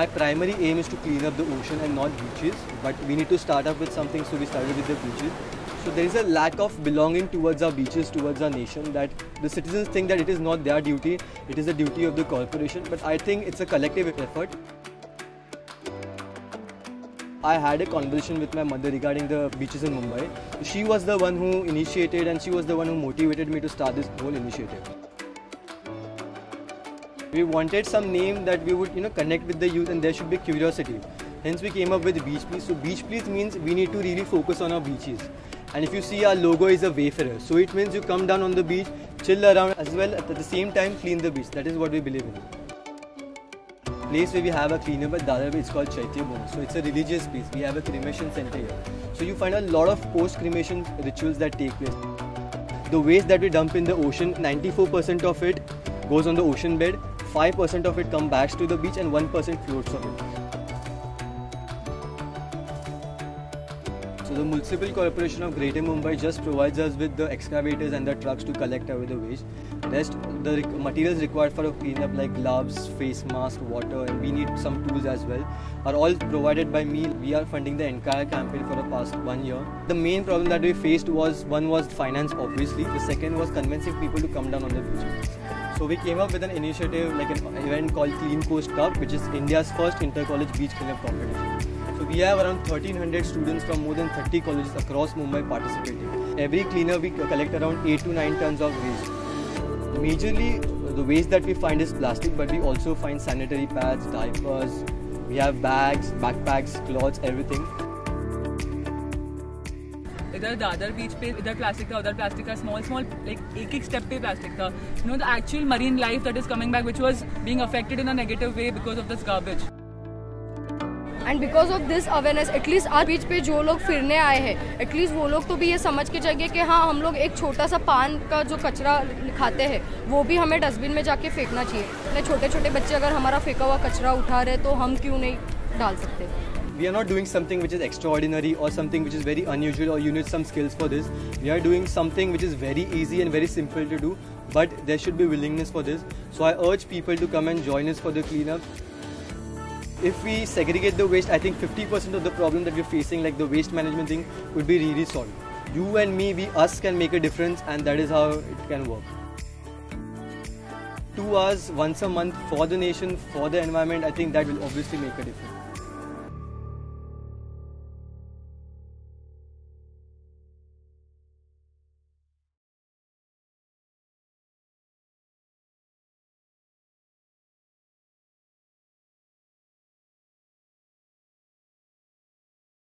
My primary aim is to clean up the ocean and not beaches, but we need to start up with something, so we started with the beaches. So there is a lack of belonging towards our beaches, towards our nation, that the citizens think that it is not their duty, it is the duty of the corporation, but I think it's a collective effort. I had a conversation with my mother regarding the beaches in Mumbai. She was the one who initiated and she was the one who motivated me to start this whole initiative. We wanted some name that we would, you know, connect with the youth and there should be curiosity. Hence we came up with Beach Please. So Beach Please means we need to really focus on our beaches. And if you see our logo is a wayfarer. So it means you come down on the beach, chill around as well at the same time clean the beach. That is what we believe in place where we have a cleanup at Dadar it's called Chaitya Bhumi. So it's a religious place. We have a cremation center here. So you find a lot of post-cremation rituals that take place. The waste that we dump in the ocean, 94% of it goes on the ocean bed, 5% of it comes back to the beach and 1% floats on it. So the Municipal Corporation of Greater Mumbai just provides us with the excavators and the trucks to collect away the waste. Rest, the materials required for a cleanup like gloves, face mask, water, and we need some tools as well, are all provided by me. We are funding the entire campaign for the past one year. The main problem that we faced was one was finance, obviously. The second was convincing people to come down on the beach. So we came up with an initiative like an event called Clean Coast Cup, which is India's first inter-college beach cleanup competition. So we have around 1300 students from more than 30 colleges across Mumbai participating. Every cleaner we collect around 8 to 9 tons of waste. Majorly the waste that we find is plastic but we also find sanitary pads, diapers, we have bags, backpacks, clothes, everything. इधर दादर बीच पे, इधर plastic था, उधर plastic का small small like एक एक step पे plastic था। You know the actual marine life that is coming back which was being affected in a negative way because of this garbage and because of this awareness at least आज beach पे जो लोग फिरने आए हैं at least वो लोग तो भी ये समझ के जाएँगे कि हाँ हम लोग एक छोटा सा पान का जो कचरा खाते हैं, वो भी हमें डस्टबिन में जाके फेंकना चाहिए। छोटे छोटे बच्चे अगर हमारा फेंका हुआ कचरा उठा रहे तो हम क्यों नहीं डाल सकते? We are not doing something which is extraordinary or something which is very unusual or you need some skills for this. We are doing something which is very easy and very simple to do, but there should be willingness for this. So I urge people to come and join us for the cleanup if we segregate the waste, I think 50% of the problem that we're facing, like the waste management thing, would be really solved. You and me, we us can make a difference, and that is how it can work. Two hours once a month for the nation, for the environment, I think that will obviously make a difference.